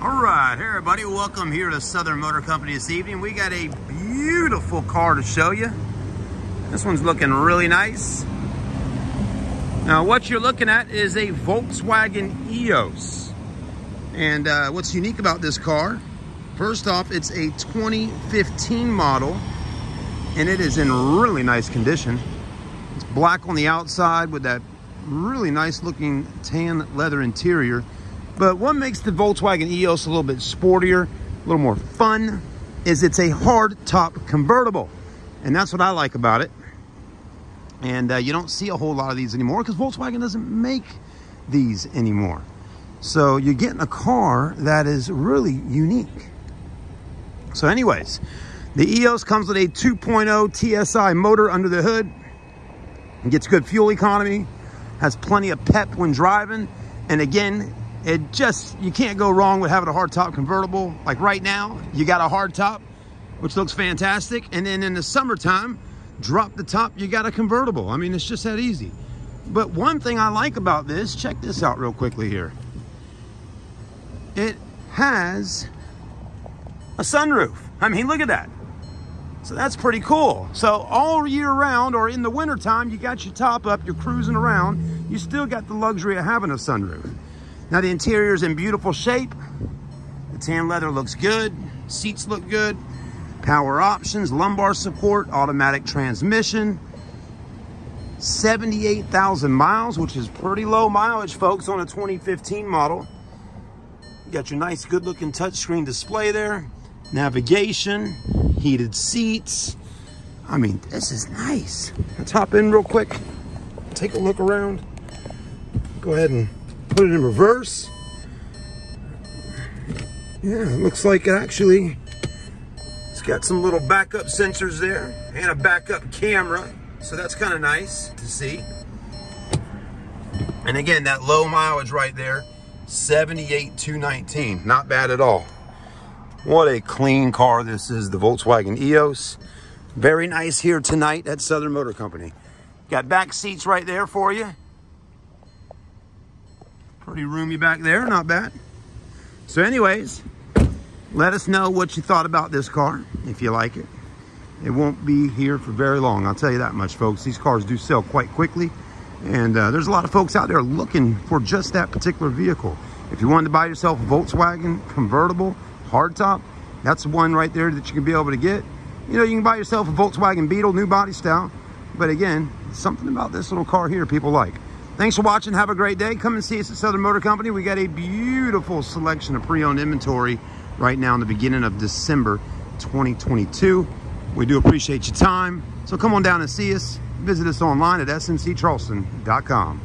All right, hey everybody, welcome here to Southern Motor Company this evening. We got a beautiful car to show you. This one's looking really nice. Now what you're looking at is a Volkswagen EOS. And uh, what's unique about this car, first off, it's a 2015 model and it is in really nice condition. It's black on the outside with that really nice looking tan leather interior. But what makes the Volkswagen EOS a little bit sportier, a little more fun, is it's a hard top convertible. And that's what I like about it. And uh, you don't see a whole lot of these anymore because Volkswagen doesn't make these anymore. So you're getting a car that is really unique. So anyways, the EOS comes with a 2.0 TSI motor under the hood. It gets good fuel economy, has plenty of pep when driving. And again, it just, you can't go wrong with having a hardtop convertible. Like right now, you got a hardtop, which looks fantastic. And then in the summertime, drop the top, you got a convertible. I mean, it's just that easy. But one thing I like about this, check this out real quickly here. It has a sunroof. I mean, look at that. So that's pretty cool. So all year round or in the wintertime, you got your top up, you're cruising around, you still got the luxury of having a sunroof. Now the interior is in beautiful shape. The tan leather looks good. Seats look good. Power options, lumbar support, automatic transmission. 78,000 miles, which is pretty low mileage, folks, on a 2015 model. You got your nice, good-looking touchscreen display there. Navigation, heated seats. I mean, this is nice. Let's hop in real quick. Take a look around. Go ahead and put it in reverse. Yeah, it looks like it actually, it's got some little backup sensors there and a backup camera. So that's kind of nice to see. And again, that low mileage right there, 78,219. Not bad at all. What a clean car this is, the Volkswagen EOS. Very nice here tonight at Southern Motor Company. Got back seats right there for you. Pretty roomy back there, not bad. So anyways, let us know what you thought about this car, if you like it. It won't be here for very long, I'll tell you that much, folks. These cars do sell quite quickly, and uh, there's a lot of folks out there looking for just that particular vehicle. If you wanted to buy yourself a Volkswagen convertible, hardtop, that's one right there that you can be able to get. You know, you can buy yourself a Volkswagen Beetle, new body style, but again, something about this little car here people like. Thanks for watching. Have a great day. Come and see us at Southern Motor Company. We got a beautiful selection of pre-owned inventory right now in the beginning of December 2022. We do appreciate your time. So come on down and see us. Visit us online at smccharleston.com.